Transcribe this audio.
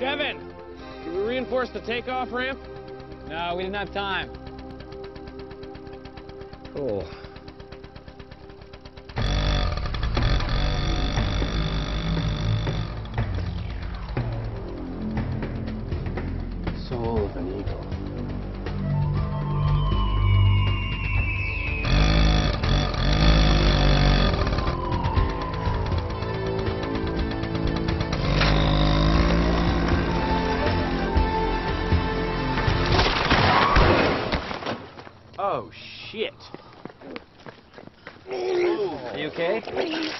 Kevin, did we reinforce the takeoff ramp? No, we didn't have time. Cool. Soul of an eagle. Oh, shit. Are you okay?